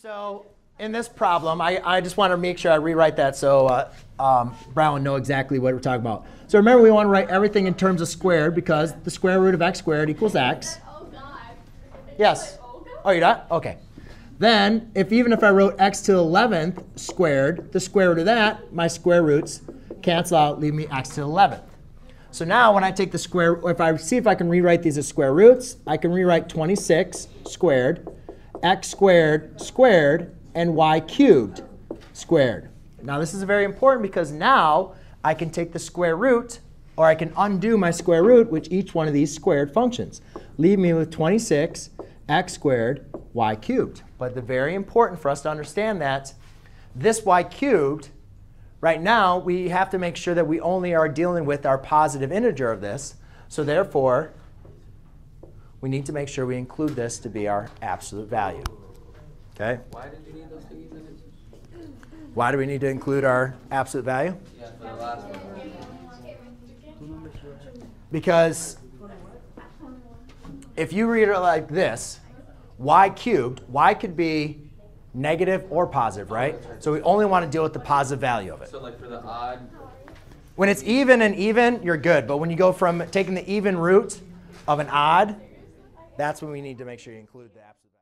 So in this problem, I, I just want to make sure I rewrite that so uh, um, Brown would know exactly what we're talking about. So remember, we want to write everything in terms of squared because the square root of x squared equals x. Oh God. Yes. Oh, you're not? Okay. Then, if even if I wrote x to the 11th squared, the square root of that, my square roots cancel out, leave me x to the 11th. So now when I take the square, if I see if I can rewrite these as square roots, I can rewrite 26 squared, x squared squared, and y cubed squared. Now this is very important because now I can take the square root, or I can undo my square root, which each one of these squared functions. Leave me with 26 x squared y cubed. But the very important for us to understand that this y cubed, right now, we have to make sure that we only are dealing with our positive integer of this. So therefore, we need to make sure we include this to be our absolute value. Okay? Why did you need those? Why do we need to include our absolute value? Yeah, for the last one. Because if you read it like this, y cubed, y could be negative or positive, right? So we only want to deal with the positive value of it. So like for the odd, When it's even and even, you're good. But when you go from taking the even root of an odd, that's when we need to make sure you include the absolute.